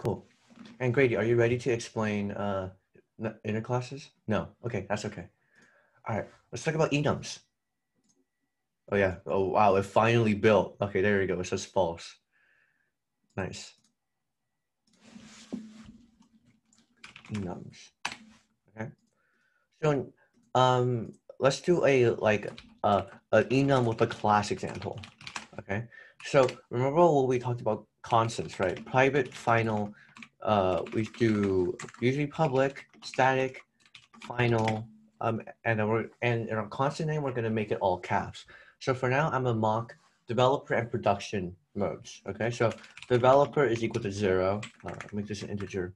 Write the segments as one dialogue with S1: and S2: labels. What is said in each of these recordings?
S1: Cool. And Grady, are you ready to explain uh, inner classes? No. Okay, that's okay. All right, let's talk about enums. Oh yeah. Oh wow, it finally built. Okay, there we go. It says false. Nice. Enums. Okay. So um, let's do a like uh, an enum with a class example. Okay. So remember what we talked about constants, right? Private, final. Uh, we do usually public, static, final, um, and we're and in our constant name we're gonna make it all caps. So for now, I'm a mock developer and production modes. Okay, so developer is equal to zero. Uh, make this an integer.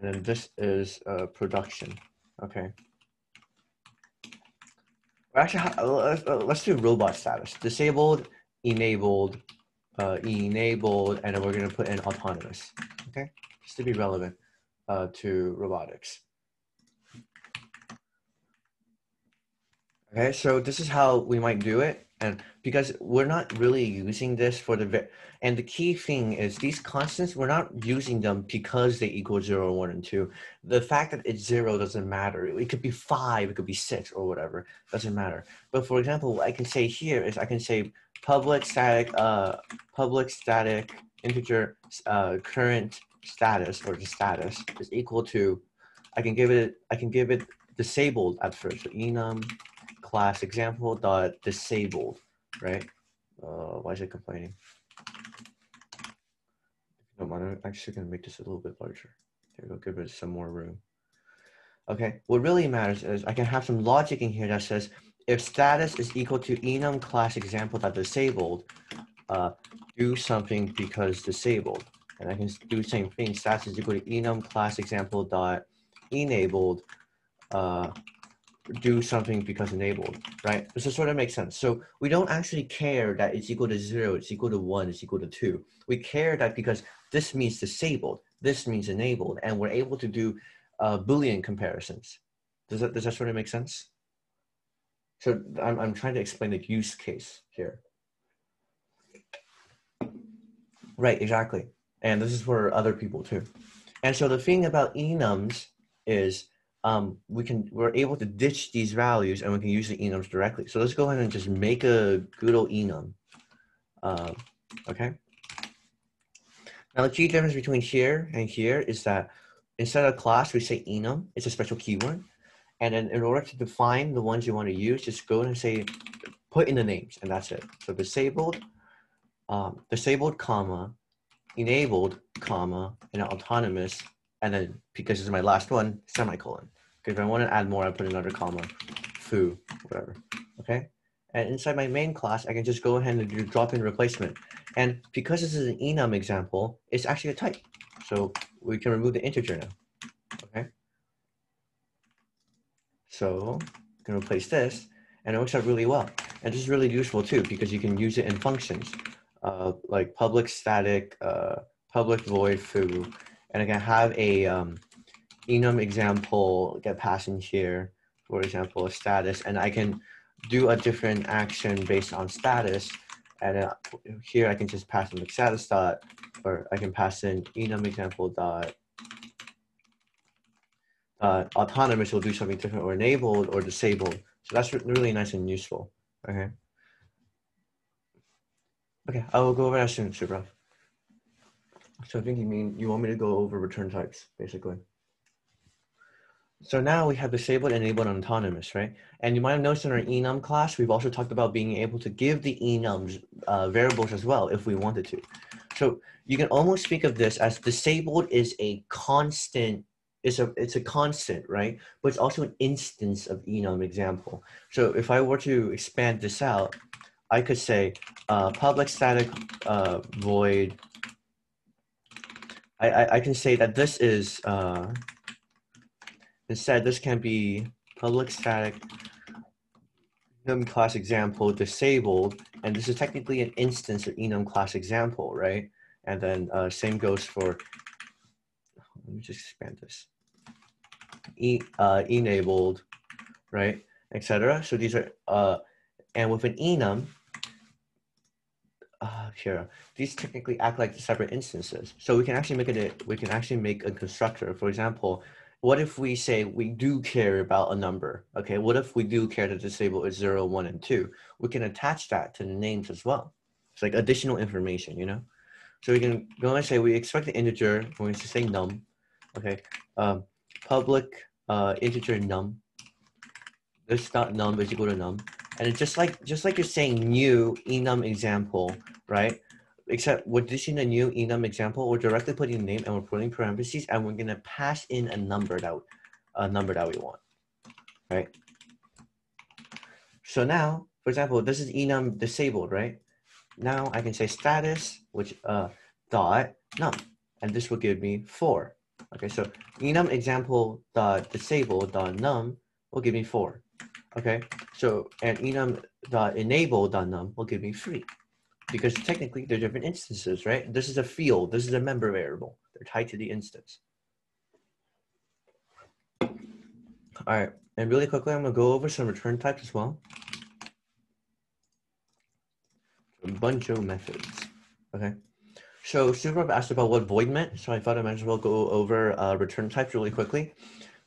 S1: And then this is uh, production. Okay. Actually, let's do robot status. Disabled, enabled, uh, enabled, and we're going to put in autonomous. Okay, just to be relevant uh, to robotics. Okay, so this is how we might do it. And because we're not really using this for the, and the key thing is these constants, we're not using them because they equal zero, one, and two. The fact that it's zero doesn't matter. It could be five, it could be six or whatever, doesn't matter. But for example, what I can say here is I can say public static, uh, public static integer uh, current status or the status is equal to, I can give it, I can give it disabled at first. So enum class example dot disabled, right? Uh, why is it complaining? No, I'm actually gonna make this a little bit larger. There we go, give it some more room. Okay, what really matters is I can have some logic in here that says if status is equal to enum class example dot disabled, uh, do something because disabled. And I can do the same thing, status is equal to enum class example dot enabled, uh, do something because enabled, right? This sort of makes sense. So we don't actually care that it's equal to zero, it's equal to one, it's equal to two. We care that because this means disabled, this means enabled, and we're able to do uh, Boolean comparisons. Does that, does that sort of make sense? So I'm, I'm trying to explain the use case here. Right, exactly. And this is for other people too. And so the thing about enums is um, we can we're able to ditch these values and we can use the enums directly. So let's go ahead and just make a good old enum. Uh, okay. Now the key difference between here and here is that instead of class, we say enum. It's a special keyword. And then in order to define the ones you want to use, just go and say, put in the names and that's it. So disabled, um, disabled comma, enabled comma, and autonomous and then because this is my last one, semicolon. Because if I want to add more, I put another comma, foo, whatever. Okay. And inside my main class, I can just go ahead and do drop-in replacement. And because this is an enum example, it's actually a type. So we can remove the integer now. Okay. So you can replace this, and it works out really well. And this is really useful too because you can use it in functions uh, like public static, uh, public void foo, and I can have a um, enum example get passed in here, for example, a status, and I can do a different action based on status. And uh, here I can just pass in the status dot, or I can pass in enum example dot uh, autonomous will do something different or enabled or disabled. So that's really nice and useful. Okay. Okay, I will go over that soon, Subra. So I think you mean you want me to go over return types, basically. So now we have disabled, enabled, and autonomous, right? And you might have noticed in our enum class, we've also talked about being able to give the enums uh, variables as well if we wanted to. So you can almost speak of this as disabled is a constant, it's a, it's a constant, right? But it's also an instance of enum example. So if I were to expand this out, I could say uh, public static uh, void I, I, I can say that this is, uh, instead this can be public static enum class example disabled, and this is technically an instance of enum class example, right? And then uh, same goes for, let me just expand this, e, uh, enabled, right, etc. So these are, uh, and with an enum, uh, here. These technically act like separate instances. So we can actually make it, we can actually make a constructor. For example, what if we say we do care about a number? Okay, what if we do care to disable is zero, one, and two? We can attach that to the names as well. It's like additional information, you know? So we can go and say we expect the integer, we're going to say num, okay? Um, public uh, integer num, this dot num is equal to num. And just like just like you're saying new enum example, right? Except we're dishing a new enum example, we're directly putting the name and we're putting parentheses and we're gonna pass in a number that a number that we want. Right? So now, for example, this is enum disabled, right? Now I can say status, which uh dot num, and this will give me four. Okay, so enum example dot disable dot num will give me four. Okay, so and enum dot enable dot num will give me three because technically they're different instances, right? This is a field, this is a member variable. They're tied to the instance. All right, and really quickly, I'm gonna go over some return types as well. A bunch of methods, okay? So Super asked about what void meant, so I thought I might as well go over uh, return types really quickly.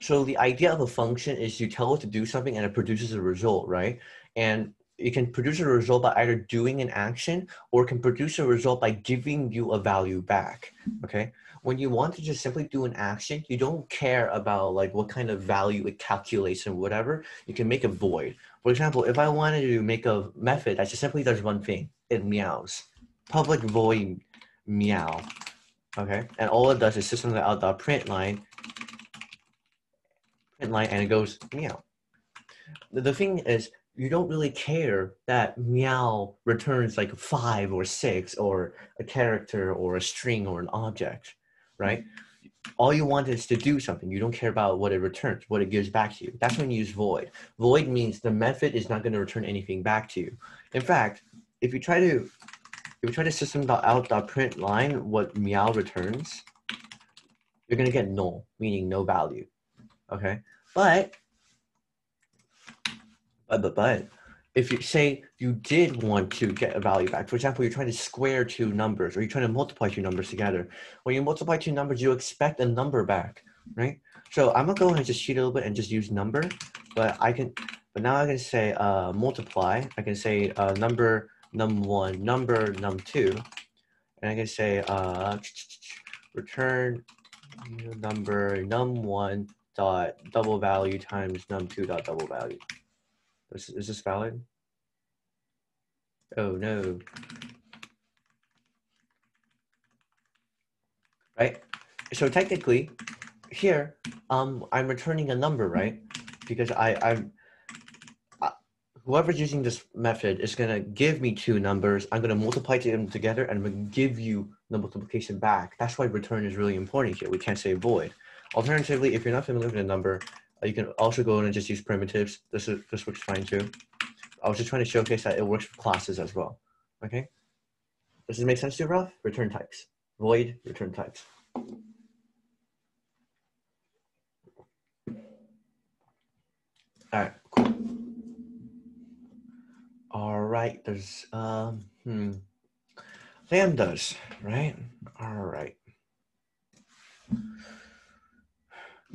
S1: So the idea of a function is you tell it to do something and it produces a result, right? And it can produce a result by either doing an action or can produce a result by giving you a value back, okay? When you want to just simply do an action, you don't care about like what kind of value it calculates and whatever, you can make a void. For example, if I wanted to make a method that just simply does one thing, it meows. Public void meow, okay? And all it does is system.out.println print line and it goes meow. The, thing is, you don't really care that meow returns like five or six or a character or a string or an object, right? All you want is to do something. You don't care about what it returns, what it gives back to you. That's when you use void. Void means the method is not going to return anything back to you. In fact, if you try to if you try to system.out.println what meow returns, you're going to get null, meaning no value. Okay, but but but but if you say you did want to get a value back, for example, you're trying to square two numbers or you're trying to multiply two numbers together. When you multiply two numbers, you expect a number back, right? So I'm gonna go ahead and just cheat a little bit and just use number, but I can, but now I can say uh, multiply. I can say uh, number num one, number num two, and I can say uh, return number num one dot double value times num2 dot double value. Is, is this valid? Oh no. Right? So technically, here, um, I'm returning a number, right? Because I, I'm, uh, whoever's using this method is gonna give me two numbers. I'm gonna multiply them together and I'm gonna give you the multiplication back. That's why return is really important here. We can't say void. Alternatively, if you're not familiar with a number, uh, you can also go in and just use primitives. This is this works fine too. I was just trying to showcase that it works for classes as well. Okay. Does this make sense to you, Ralph? Return types. Void return types. All right, cool. All right, there's um hmm lambdas, right? All right.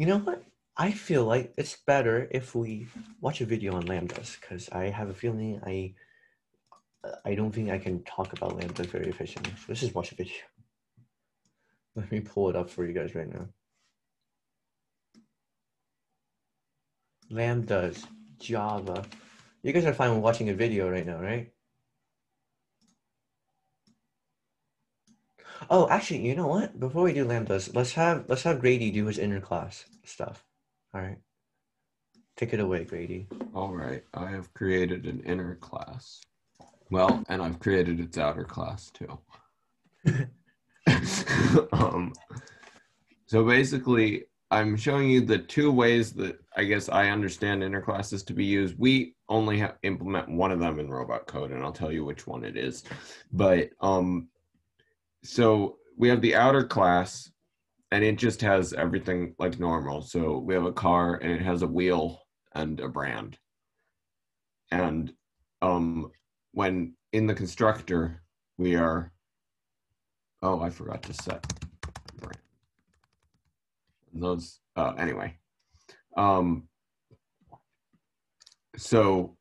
S1: You know what? I feel like it's better if we watch a video on lambdas because I have a feeling I uh, I don't think I can talk about lambdas very efficiently. So let's just watch a video. Let me pull it up for you guys right now. Lambdas, Java. You guys are fine with watching a video right now, right? Oh, actually, you know what? Before we do lambdas, let's have let's have Grady do his inner class stuff. All right. Take it away, Grady.
S2: All right. I have created an inner class. Well, and I've created its outer class too. um, so basically, I'm showing you the two ways that I guess I understand inner classes to be used. We only implement one of them in robot code, and I'll tell you which one it is. But um, so we have the outer class and it just has everything like normal so we have a car and it has a wheel and a brand and um when in the constructor we are, oh, I forgot to set. Those, uh, anyway. Um, so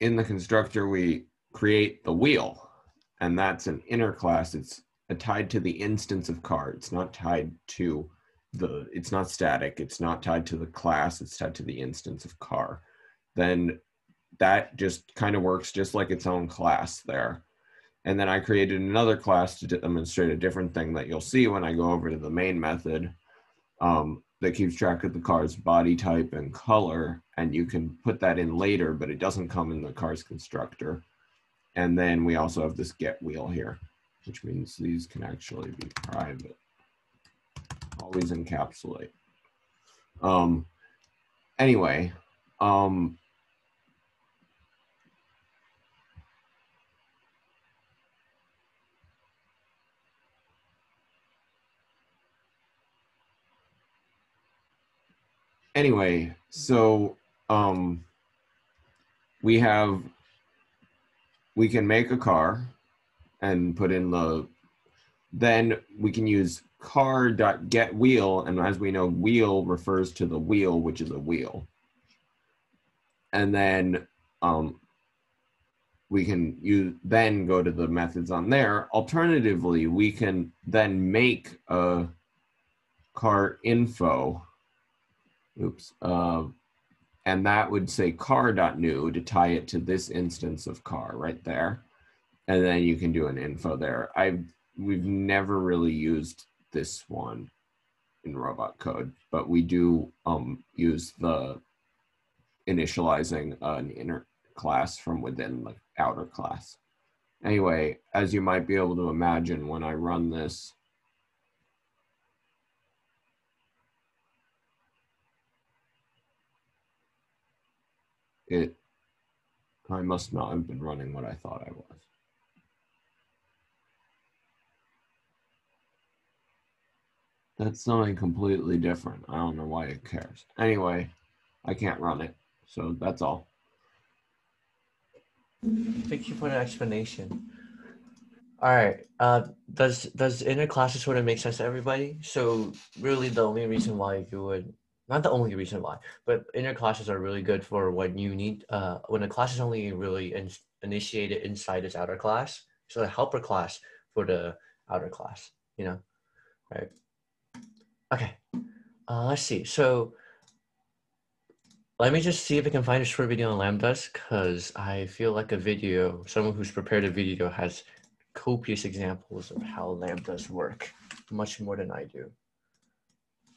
S2: in the constructor, we create the wheel, and that's an inner class. It's tied to the instance of car. It's not tied to the, it's not static. It's not tied to the class. It's tied to the instance of car. Then that just kind of works just like its own class there. And then I created another class to demonstrate a different thing that you'll see when I go over to the main method um, that keeps track of the car's body type and color. And you can put that in later, but it doesn't come in the car's constructor. And then we also have this get wheel here, which means these can actually be private. Always encapsulate. Um, anyway, um, anyway, so um, we have we can make a car and put in the then we can use car dot get wheel and as we know wheel refers to the wheel which is a wheel. And then um, we can use then go to the methods on there. Alternatively we can then make a car info. Oops, uh, and that would say car.new to tie it to this instance of car right there. And then you can do an info there. I've, we've never really used this one in robot code, but we do um, use the initializing an inner class from within the outer class. Anyway, as you might be able to imagine when I run this, it I must not have been running what I thought I was. That's something completely different. I don't know why it cares. Anyway, I can't run it. So that's all.
S1: Thank you for the explanation. All right. Uh, does does inner classes sort of make sense to everybody? So really, the only reason why you would not the only reason why, but inner classes are really good for when you need uh, when a class is only really in, initiated inside its outer class. So a helper class for the outer class, you know, right? Okay, uh, let's see. So let me just see if I can find a short video on lambdas because I feel like a video, someone who's prepared a video has copious examples of how lambdas work, much more than I do.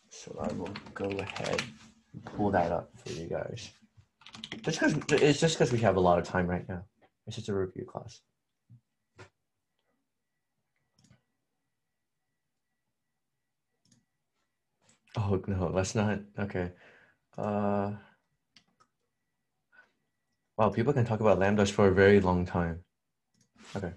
S1: So I will go ahead and pull that up for you guys. Just because it's just because we have a lot of time right now. It's just a review class. Oh no, let's not. Okay. Uh, wow, people can talk about lambdas for a very long time. Okay.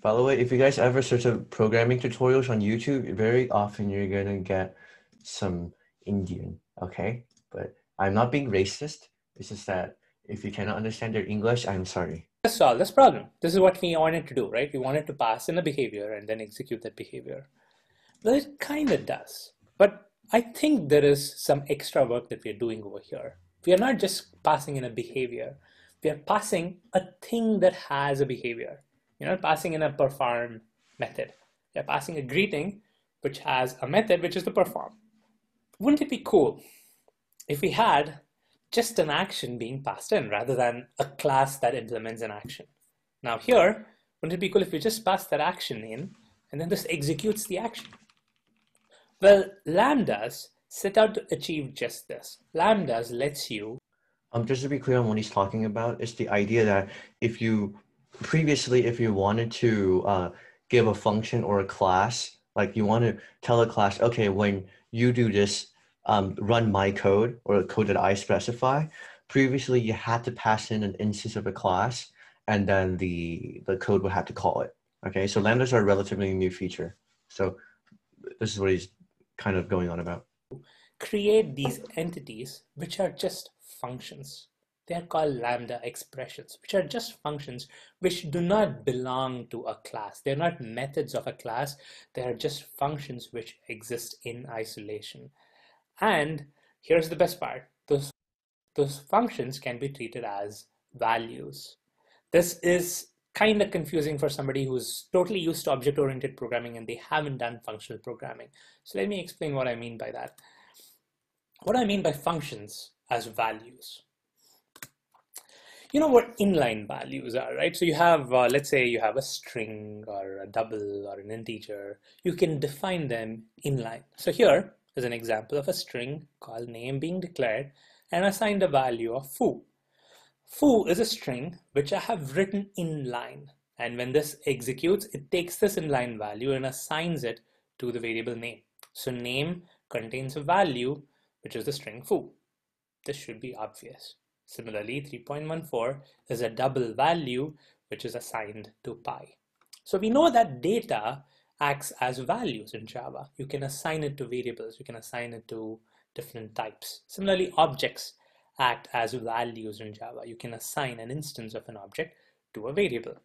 S1: By the way, if you guys ever search up programming tutorials on YouTube, very often you're gonna get some Indian, okay? But I'm not being racist. It's just that if you cannot understand their English, I'm sorry.
S3: Let's solve this problem. This is what we wanted to do, right? We wanted to pass in a behavior and then execute that behavior. Well, it kind of does. But I think there is some extra work that we're doing over here. We are not just passing in a behavior. We are passing a thing that has a behavior. You're not passing in a perform method. You're passing a greeting which has a method which is the perform. Wouldn't it be cool if we had just an action being passed in rather than a class that implements an action? Now here, wouldn't it be cool if we just pass that action in and then this executes the action? Well, lambdas set out to achieve just this. Lambdas lets you
S1: um, just to be clear on what he's talking about, it's the idea that if you previously, if you wanted to uh, give a function or a class, like you want to tell a class, okay, when you do this, um, run my code or the code that I specify. Previously, you had to pass in an instance of a class, and then the the code would have to call it. Okay, so lambdas are a relatively new feature. So this is what he's kind of going on about.
S3: Create these entities which are just functions. They are called lambda expressions, which are just functions which do not belong to a class. They're not methods of a class. They are just functions which exist in isolation. And here's the best part. Those, those functions can be treated as values. This is kind of confusing for somebody who's totally used to object-oriented programming and they haven't done functional programming. So let me explain what I mean by that. What I mean by functions as values. You know what inline values are, right? So you have, uh, let's say you have a string or a double or an integer. You can define them inline. So here is an example of a string called name being declared and assigned a value of foo. Foo is a string which I have written inline. And when this executes, it takes this inline value and assigns it to the variable name. So name contains a value, which is the string foo. This should be obvious. Similarly, 3.14 is a double value, which is assigned to pi. So we know that data acts as values in Java. You can assign it to variables. You can assign it to different types. Similarly, objects act as values in Java. You can assign an instance of an object to a variable.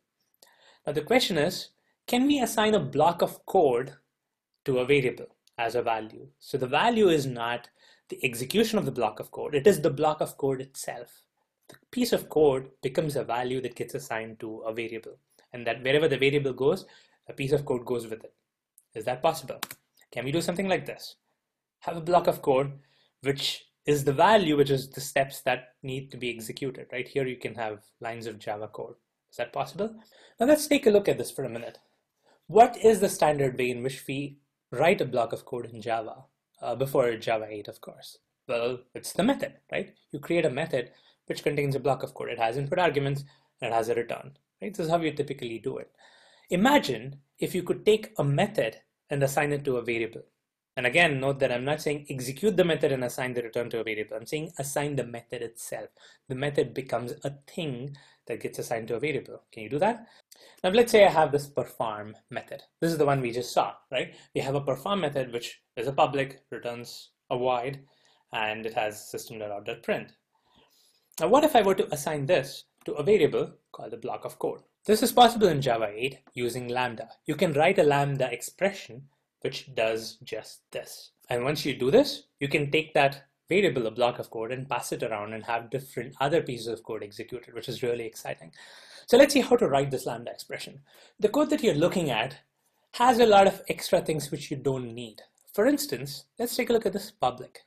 S3: Now the question is, can we assign a block of code to a variable as a value? So the value is not the execution of the block of code, it is the block of code itself. The piece of code becomes a value that gets assigned to a variable and that wherever the variable goes, a piece of code goes with it. Is that possible? Can we do something like this? Have a block of code which is the value, which is the steps that need to be executed, right? Here you can have lines of Java code. Is that possible? Now let's take a look at this for a minute. What is the standard way in which we write a block of code in Java uh, before Java 8, of course? Well, it's the method, right? You create a method which contains a block of code. It has input arguments and it has a return, right? This is how you typically do it. Imagine if you could take a method and assign it to a variable. And again, note that I'm not saying execute the method and assign the return to a variable. I'm saying assign the method itself. The method becomes a thing that gets assigned to a variable. Can you do that? Now, let's say I have this perform method. This is the one we just saw, right? We have a perform method, which is a public, returns a void, and it has system.out.print. Now, what if I were to assign this to a variable called a block of code? This is possible in Java 8 using Lambda. You can write a Lambda expression which does just this. And once you do this, you can take that variable, a block of code, and pass it around and have different other pieces of code executed, which is really exciting. So let's see how to write this Lambda expression. The code that you're looking at has a lot of extra things which you don't need. For instance, let's take a look at this public.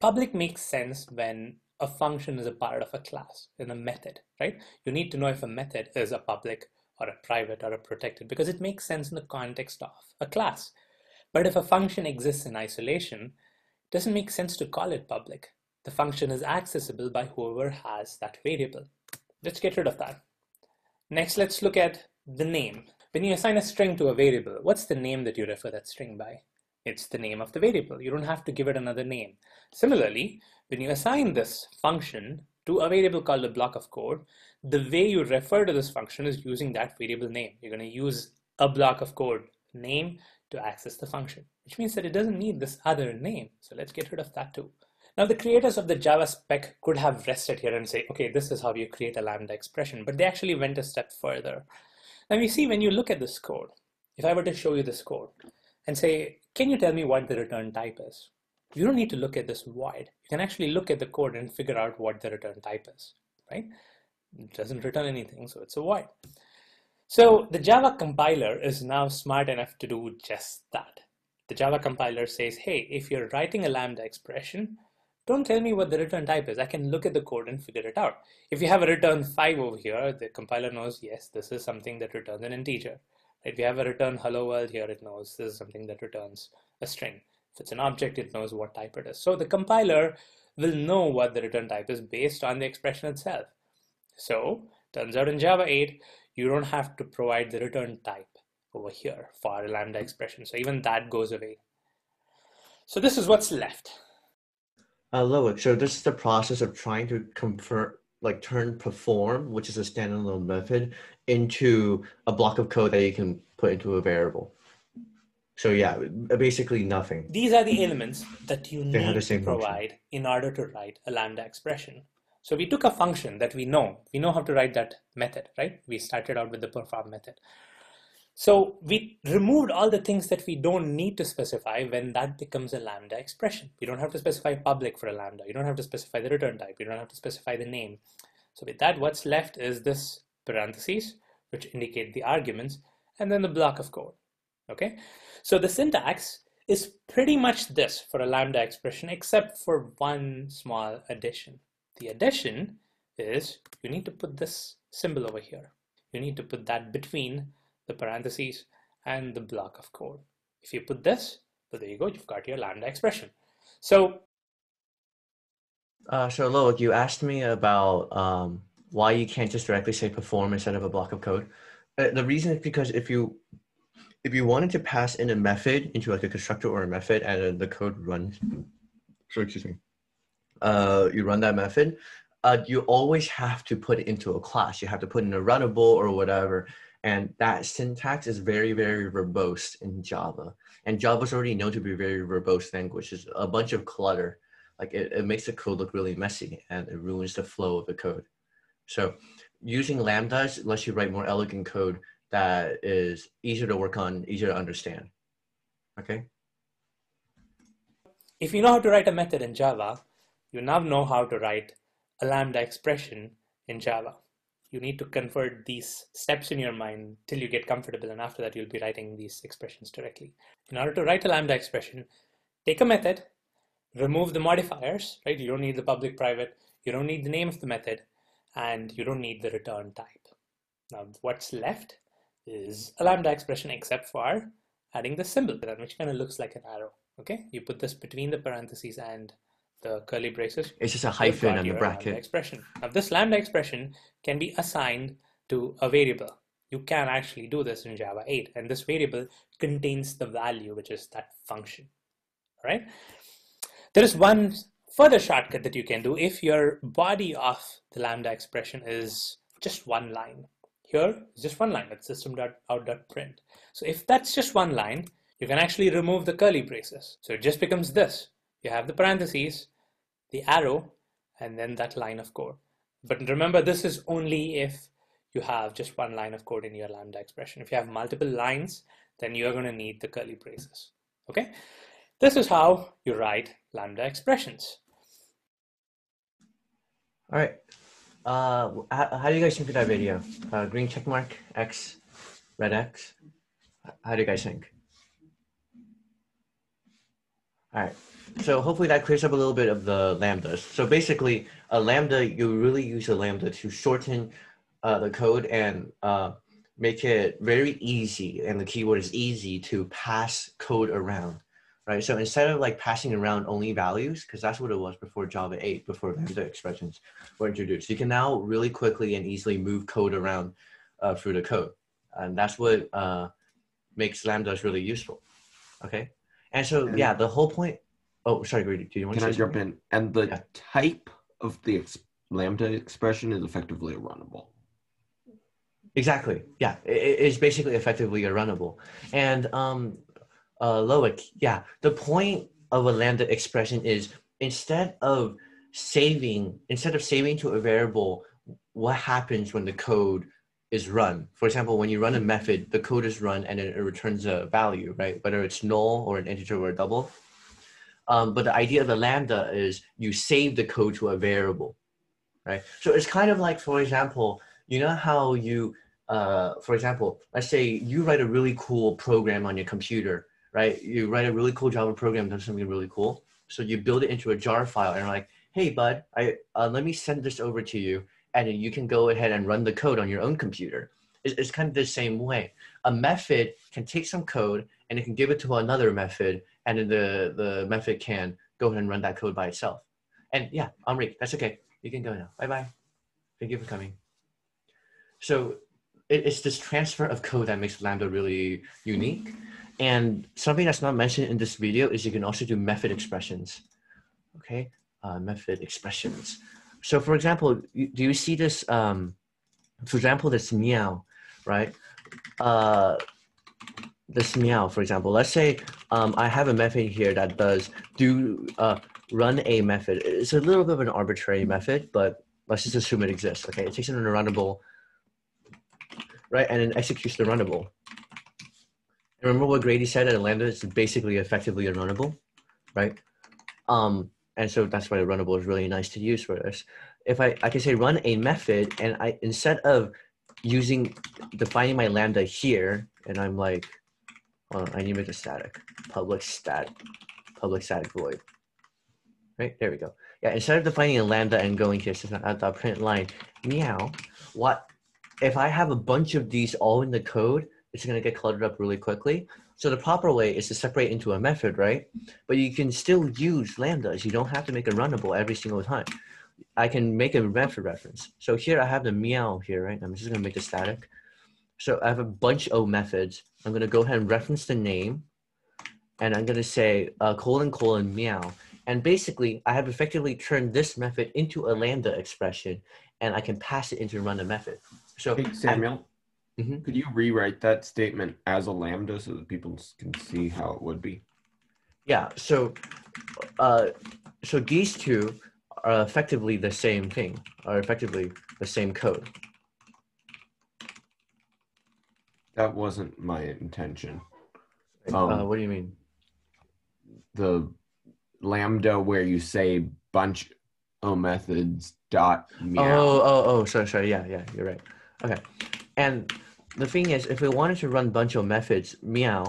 S3: Public makes sense when a function is a part of a class in a method, right? You need to know if a method is a public or a private or a protected because it makes sense in the context of a class. But if a function exists in isolation, doesn't make sense to call it public. The function is accessible by whoever has that variable. Let's get rid of that. Next, let's look at the name. When you assign a string to a variable, what's the name that you refer that string by? It's the name of the variable. You don't have to give it another name. Similarly, when you assign this function to a variable called a block of code, the way you refer to this function is using that variable name. You're going to use a block of code name to access the function, which means that it doesn't need this other name. So let's get rid of that too. Now the creators of the Java spec could have rested here and say, okay, this is how you create a Lambda expression, but they actually went a step further. Now you see, when you look at this code, if I were to show you this code and say, can you tell me what the return type is? You don't need to look at this void. You can actually look at the code and figure out what the return type is, right? It doesn't return anything, so it's a void. So the Java compiler is now smart enough to do just that. The Java compiler says, hey, if you're writing a Lambda expression, don't tell me what the return type is. I can look at the code and figure it out. If you have a return 5 over here, the compiler knows, yes, this is something that returns an integer. If you have a return hello world here, it knows this is something that returns a string. If it's an object, it knows what type it is. So the compiler will know what the return type is based on the expression itself. So turns out in Java 8, you don't have to provide the return type over here for a lambda expression. So even that goes away. So this is what's left.
S1: Uh, Loic, so this is the process of trying to convert, like turn perform, which is a standalone method, into a block of code that you can put into a variable. So yeah, basically nothing.
S3: These are the elements that you need to provide function. in order to write a lambda expression. So we took a function that we know, we know how to write that method, right? We started out with the perform method. So we removed all the things that we don't need to specify when that becomes a Lambda expression. You don't have to specify public for a Lambda. You don't have to specify the return type. You don't have to specify the name. So with that, what's left is this parentheses, which indicate the arguments, and then the block of code, okay? So the syntax is pretty much this for a Lambda expression, except for one small addition. The addition is you need to put this symbol over here. You need to put that between the parentheses and the block of code. If you put this, so there you go, you've got your Lambda expression. So,
S1: uh, so Loic, you asked me about um, why you can't just directly say perform instead of a block of code. Uh, the reason is because if you if you wanted to pass in a method into like a constructor or a method and the code runs, so excuse me, uh, you run that method, uh, you always have to put it into a class. You have to put in a runnable or whatever. And that syntax is very, very verbose in Java. And Java's already known to be a very verbose language. It's a bunch of clutter. Like it, it makes the code look really messy and it ruins the flow of the code. So using lambdas lets you write more elegant code that is easier to work on, easier to understand. Okay?
S3: If you know how to write a method in Java, you now know how to write a Lambda expression in Java. You need to convert these steps in your mind till you get comfortable, and after that, you'll be writing these expressions directly. In order to write a Lambda expression, take a method, remove the modifiers, right? You don't need the public private, you don't need the name of the method, and you don't need the return type. Now, what's left is a Lambda expression except for adding the symbol, which kind of looks like an arrow. Okay, you put this between the parentheses and the curly braces.
S1: It's just a hyphen and the bracket.
S3: Expression. Now this lambda expression can be assigned to a variable. You can actually do this in Java 8 and this variable contains the value which is that function. All right. There is one further shortcut that you can do if your body of the lambda expression is just one line. Here is just one line, that's system.out.print. So if that's just one line, you can actually remove the curly braces. So it just becomes this you have the parentheses, the arrow, and then that line of code. But remember, this is only if you have just one line of code in your lambda expression. If you have multiple lines, then you're going to need the curly braces. Okay, this is how you write lambda expressions.
S1: All right. Uh, how, how do you guys think of that video? Uh, green check mark, X, red X. How do you guys think? All right. So hopefully that clears up a little bit of the lambdas. So basically, a lambda, you really use a lambda to shorten uh, the code and uh, make it very easy, and the keyword is easy, to pass code around, right? So instead of like passing around only values, because that's what it was before Java 8, before lambda expressions were introduced, you can now really quickly and easily move code around uh, through the code. And that's what uh, makes lambdas really useful, okay? And so, yeah, the whole point Oh, sorry, Grady. Do you want
S2: Can
S1: to
S2: I jump in? And the
S1: Yeah.
S2: type of the ex- lambda expression is effectively a runnable.
S1: Exactly. Yeah, it, it's basically effectively a runnable. And um, uh, Loic, yeah, the point of a lambda expression is instead of saving, instead of saving to a variable, what happens when the code is run? For example, when you run a method, the code is run and it returns a value, right? Whether it's null or an integer or a double. Um, but the idea of the lambda is you save the code to a variable, right? So it's kind of like, for example, you know how you, uh, for example, let's say you write a really cool program on your computer, right? You write a really cool Java program, does something really cool. So you build it into a jar file and you're like, hey, bud, I, uh, let me send this over to you. And then you can go ahead and run the code on your own computer. It's, it's kind of the same way. A method can take some code and it can give it to another method and then the, the method can go ahead and run that code by itself. And yeah, Amrik, that's okay. You can go now. Bye-bye. Thank you for coming. So it, it's this transfer of code that makes Lambda really unique. And something that's not mentioned in this video is you can also do method expressions. Okay, uh, method expressions. So for example, do you see this, um, for example, this meow, right? Uh, this meow, for example, let's say um, I have a method here that does do uh, run a method. It's a little bit of an arbitrary method, but let's just assume it exists. Okay, it takes in a runnable, right, and it executes the runnable. Remember what Grady said at Lambda It's basically effectively a runnable, right? Um, and so that's why a runnable is really nice to use for this. If I, I can say run a method and I instead of using defining my lambda here, and I'm like, I need to make a static, public stat, public static void. Right, there we go. Yeah, instead of defining a lambda and going here, system at the print line, meow, what if I have a bunch of these all in the code, it's gonna get cluttered up really quickly. So the proper way is to separate into a method, right? But you can still use lambdas. You don't have to make a runnable every single time. I can make a method reference. So here I have the meow here, right? I'm just gonna make it static. So I have a bunch of methods. I'm gonna go ahead and reference the name and I'm gonna say uh, colon colon meow. And basically I have effectively turned this method into a lambda expression and I can pass it into run a method. So
S2: Hey, Samuel,
S1: Mhm.
S2: could you rewrite that statement as a lambda so that people can see how it would be?
S1: Yeah, so uh, so these two are effectively the same thing, are effectively the same code.
S2: That wasn't my intention.
S1: uh,
S2: Um,
S1: what do you mean?
S2: The lambda where you say bunch of methods dot meow.
S1: Oh, oh, oh, sorry, sorry. Yeah, yeah, you're right. Okay. And the thing is, if we wanted to run bunch of methods, meow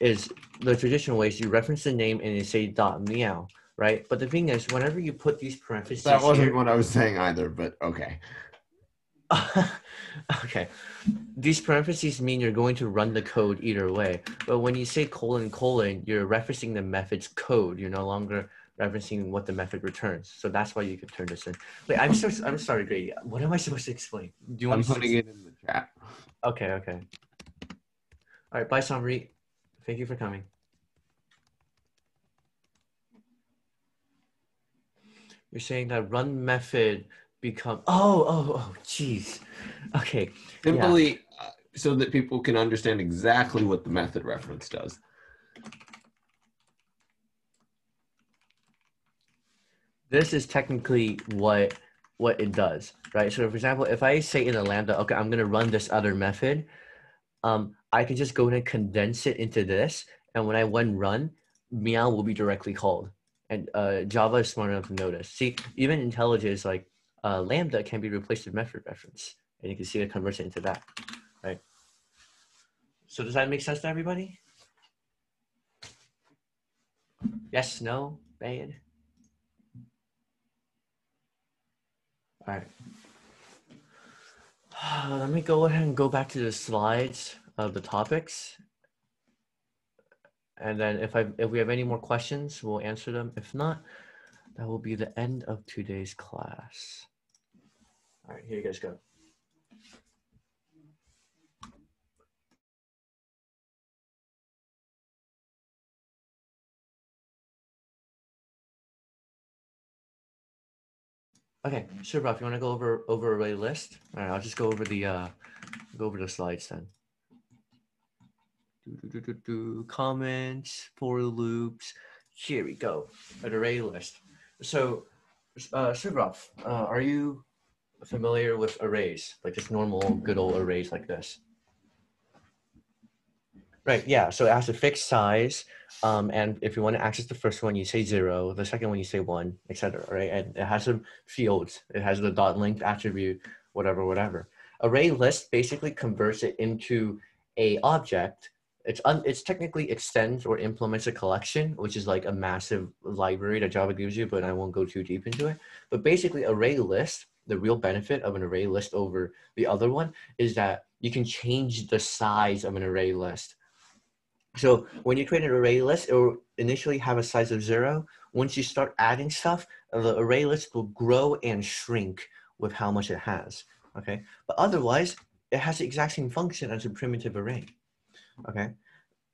S1: is the traditional ways you reference the name and you say dot meow, right? But the thing is, whenever you put these parentheses
S2: that wasn't
S1: here-
S2: what I was saying either, but okay.
S1: okay. These parentheses mean you're going to run the code either way. But when you say colon colon, you're referencing the method's code. You're no longer referencing what the method returns. So that's why you could turn this in. Wait, I'm so I'm sorry, Grady. What am I supposed to explain? Do you want
S2: I'm
S1: want me to
S2: putting it in the chat.
S1: Okay, okay. All right, bye, Samri. Thank you for coming. You're saying that run method become oh oh oh jeez. Okay.
S2: Simply uh, so that people can understand exactly what the method reference does.
S1: This is technically what what it does, right? So for example, if I say in a lambda, okay, I'm gonna run this other method, um, I can just go ahead and condense it into this, and when I run run, meow will be directly called. And uh, Java is smart enough to notice. See, even IntelliJ is like uh, lambda can be replaced with method reference, and you can see it converts it into that, right? So does that make sense to everybody? Yes, no, bad. All right. Let me go ahead and go back to the slides of the topics. And then if I if we have any more questions, we'll answer them. If not, that will be the end of today's class. All right, here you guys go. Okay, sure, Ralph. You want to go over over array list? All right, I'll just go over the uh, go over the slides then. Do, do, do, do, do. Comments, for loops. Here we go. An array list. So, uh, Ralph. Uh, are you familiar with arrays, like just normal, good old arrays like this? Right. Yeah. So it has a fixed size. Um, and if you want to access the first one, you say zero. The second one, you say one, etc. Right? And it has some fields. It has the dot length attribute, whatever, whatever. Array list basically converts it into a object. It's un, it's technically extends or implements a collection, which is like a massive library that Java gives you, but I won't go too deep into it. But basically, array list. The real benefit of an array list over the other one is that you can change the size of an array list. So when you create an array list, it will initially have a size of zero. Once you start adding stuff, the array list will grow and shrink with how much it has. Okay, but otherwise, it has the exact same function as a primitive array. Okay,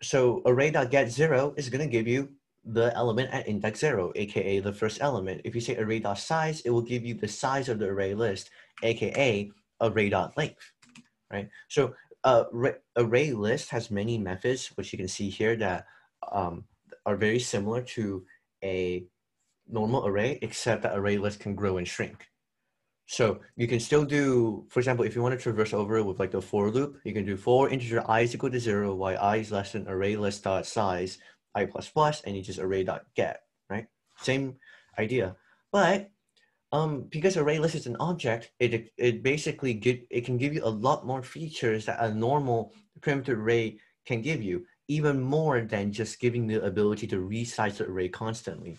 S1: so array.get zero is going to give you the element at index zero, aka the first element. If you say array.size, it will give you the size of the array list, aka array.length. Right. So uh, array list has many methods, which you can see here that um, are very similar to a normal array, except that array list can grow and shrink. So you can still do, for example, if you want to traverse over it with like the for loop, you can do for integer i is equal to zero, while i is less than array list dot size i and you just array dot get, right? Same idea, but um, because array list is an object, it it basically get it can give you a lot more features that a normal primitive array can give you, even more than just giving the ability to resize the array constantly.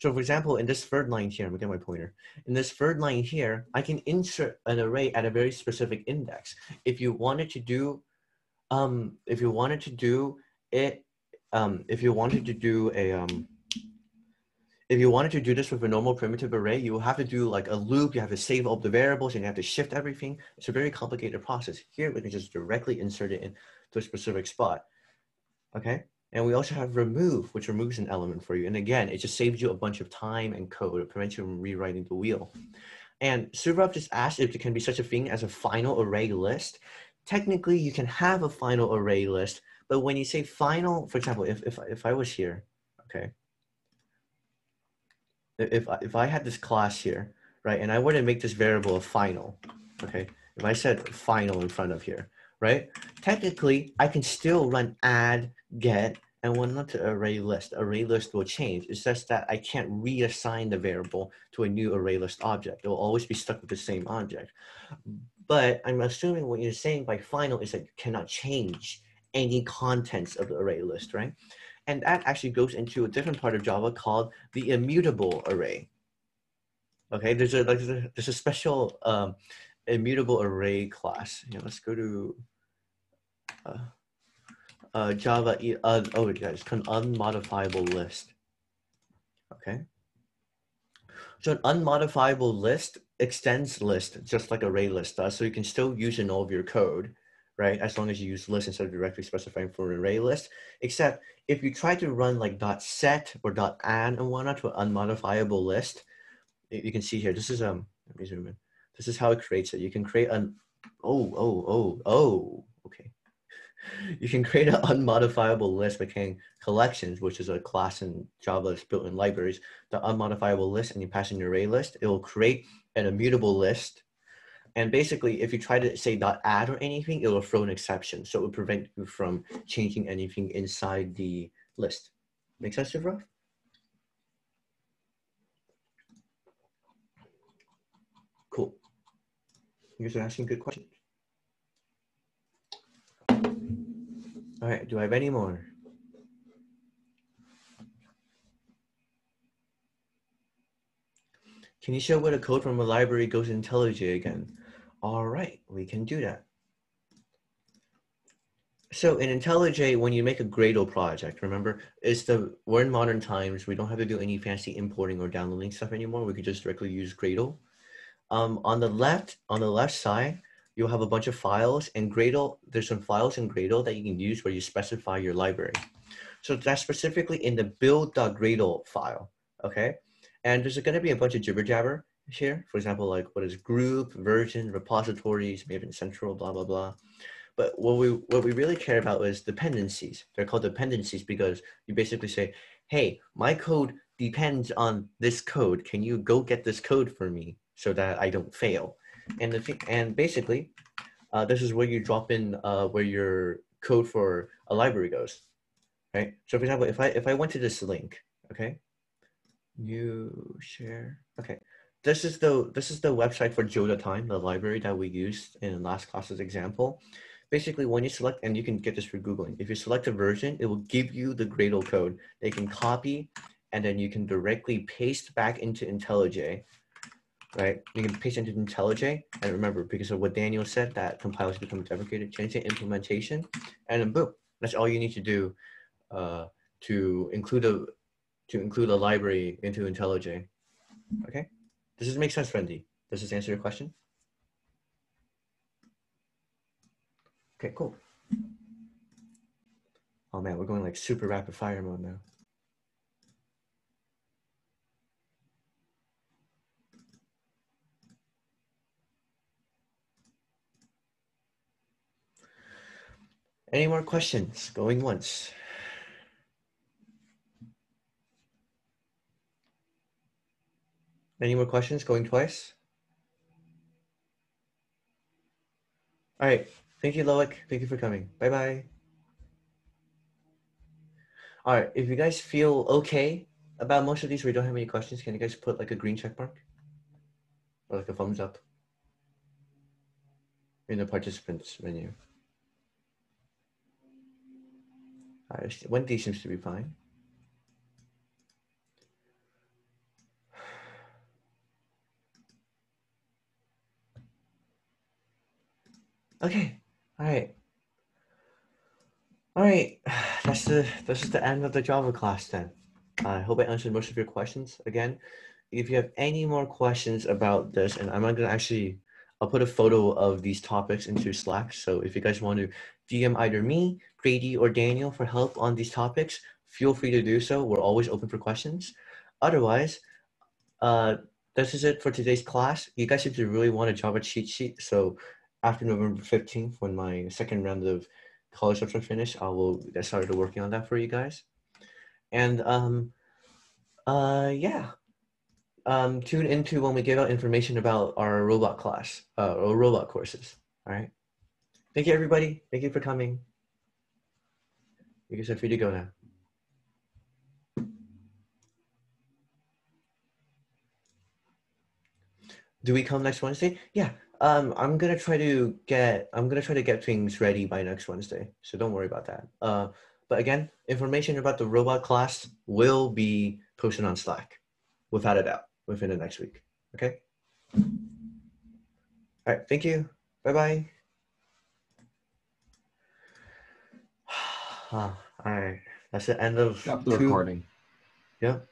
S1: So for example, in this third line here, I'm gonna get my pointer. In this third line here, I can insert an array at a very specific index. If you wanted to do, um, if you wanted to do it, um, if you wanted to do a, um, if you wanted to do this with a normal primitive array, you will have to do like a loop. You have to save all the variables and you have to shift everything. It's a very complicated process. Here, we can just directly insert it into a specific spot. Okay. And we also have remove, which removes an element for you. And again, it just saves you a bunch of time and code. It prevents you from rewriting the wheel. And Suvrov just asked if there can be such a thing as a final array list. Technically, you can have a final array list, but when you say final, for example, if, if, if I was here, okay, if, if I had this class here, right, and I were to make this variable a final, okay, if I said final in front of here, right, technically I can still run add get and when not to array list. Array list will change. It's just that I can't reassign the variable to a new array list object. It will always be stuck with the same object. But I'm assuming what you're saying by final is that you cannot change any contents of the array list, right? And that actually goes into a different part of Java called the immutable array. Okay, there's a like there's a special um, immutable array class. Let's go to uh, uh, Java, uh, oh, yeah, it's an unmodifiable list. Okay. So an unmodifiable list extends list just like array list does. So you can still use in all of your code, right? As long as you use list instead of directly specifying for an array list. Except if you try to run like dot set or dot add and whatnot to an unmodifiable list, you can see here, this is, um, let me zoom in. This is how it creates it. You can create an, oh, oh, oh, oh, okay you can create an unmodifiable list by collections, which is a class in Java's built-in libraries. The unmodifiable list, and you pass in your array list, it will create an immutable list. And basically, if you try to say dot add or anything, it will throw an exception. So it will prevent you from changing anything inside the list. Make sense, Shivrov? Cool. You guys are asking good questions. All right, do I have any more? Can you show where a code from a library goes in IntelliJ again? All right, we can do that. So in IntelliJ, when you make a Gradle project, remember, it's the we're in modern times. We don't have to do any fancy importing or downloading stuff anymore. We could just directly use Gradle. Um, on the left, on the left side, you'll have a bunch of files and Gradle, there's some files in Gradle that you can use where you specify your library. So that's specifically in the build.gradle file, okay? And there's gonna be a bunch of jibber jabber here. For example, like what is group, version, repositories, Maven Central, blah, blah, blah. But what we, what we really care about is dependencies. They're called dependencies because you basically say, hey, my code depends on this code. Can you go get this code for me so that I don't fail? And the and basically, uh, this is where you drop in uh, where your code for a library goes, right? So for example, if I if I went to this link, okay, new share, okay, this is the this is the website for Joda Time, the library that we used in last class's example. Basically, when you select, and you can get this for Googling, if you select a version, it will give you the Gradle code. They can copy, and then you can directly paste back into IntelliJ right? You can paste into IntelliJ, and remember, because of what Daniel said, that compilers become deprecated, change the implementation, and then boom, that's all you need to do uh, to include a to include a library into IntelliJ. Okay, does this make sense, Wendy? Does this answer your question? Okay, cool. Oh man, we're going like super rapid fire mode now. Any more questions? Going once. Any more questions going twice? All right. Thank you, Loic. Thank you for coming. Bye-bye. All right. If you guys feel okay about most of these where you don't have any questions, can you guys put like a green check mark or like a thumbs up in the participants menu? All right. Wendy seems to be fine. Okay. All right. All right. That's the this is the end of the Java class then. I hope I answered most of your questions. Again, if you have any more questions about this, and I'm not gonna actually I'll put a photo of these topics into Slack. So if you guys want to DM either me, Grady, or Daniel for help on these topics, feel free to do so. We're always open for questions. Otherwise, uh, this is it for today's class. You guys seem to really want a Java cheat sheet. So after November 15th, when my second round of college are finished, I will get started working on that for you guys. And um, uh, yeah, um, tune into when we give out information about our robot class uh, or robot courses. All right. Thank you, everybody. Thank you for coming. You guys are free to go now. Do we come next Wednesday? Yeah, um, I'm gonna try to get I'm gonna try to get things ready by next Wednesday, so don't worry about that. Uh, but again, information about the robot class will be posted on Slack, without a doubt, within the next week. Okay. All right. Thank you. Bye bye. All right. That's the end of
S2: Stop the
S1: two-
S2: recording.
S1: Yep.